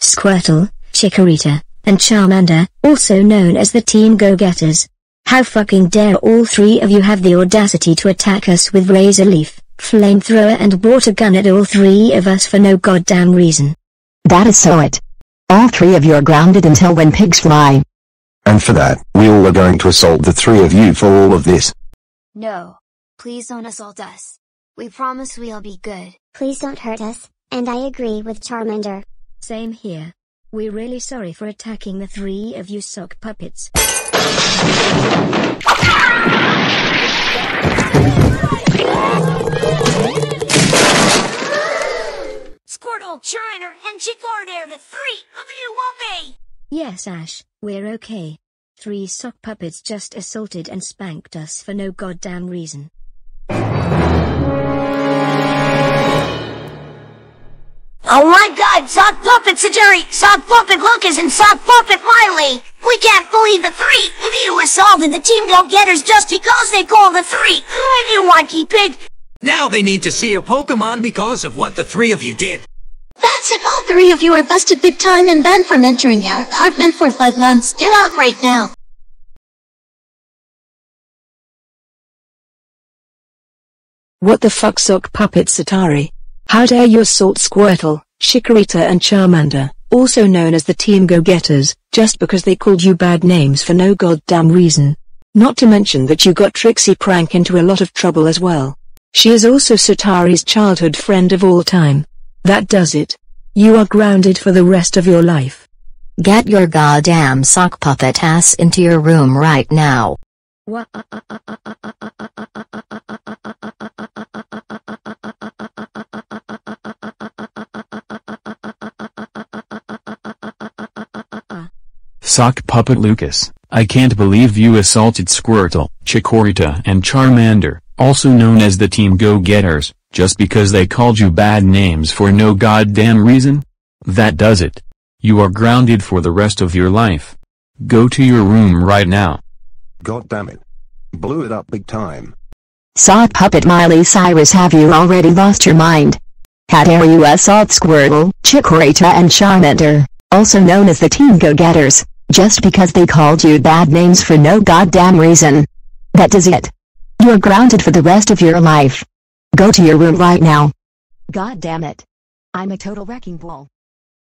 Squirtle, Chikorita, and Charmander, also known as the Team Go-Getters. How fucking dare all three of you have the audacity to attack us with Razor Leaf, Flamethrower and Water Gun at all three of us for no goddamn reason. That is so it. All three of you are grounded until when pigs fly. And for that, we all are going to assault the three of you for all of this. No. Please don't assault us. We promise we'll be good. Please don't hurt us, and I agree with Charmander. Same here. We're really sorry for attacking the three of you sock puppets. Squirtle, Charmander, and Chikorita, the three of you obey! Yes Ash, we're okay. Three sock puppets just assaulted and spanked us for no goddamn reason. Oh my god, Sock Puppet Satari, Sock Puppet Lucas, and Sock Puppet Miley! We can't believe the three of you assaulted the Team Go-Getters just because they called the three of you Monkey Pig! Now they need to see a Pokemon because of what the three of you did. That's it, all three of you are busted big time and banned from entering our apartment for five months. Get out right now! What the fuck sock puppet Satari? How dare you assault Squirtle, Chikorita and Charmander, also known as the Team Go-Getters, just because they called you bad names for no goddamn reason. Not to mention that you got Trixie Prank into a lot of trouble as well. She is also Satari's childhood friend of all time. That does it. You are grounded for the rest of your life. Get your goddamn sock puppet ass into your room right now. Sock Puppet Lucas, I can't believe you assaulted Squirtle, Chikorita and Charmander, also known as the Team Go-Getters, just because they called you bad names for no goddamn reason? That does it. You are grounded for the rest of your life. Go to your room right now. God damn it. Blew it up big time. Sock puppet Miley Cyrus have you already lost your mind? How dare you assault Squirtle, Chikorita and Charmander, also known as the Team Go-Getters, just because they called you bad names for no goddamn reason. That is it. You're grounded for the rest of your life. Go to your room right now. God damn it. I'm a total wrecking ball.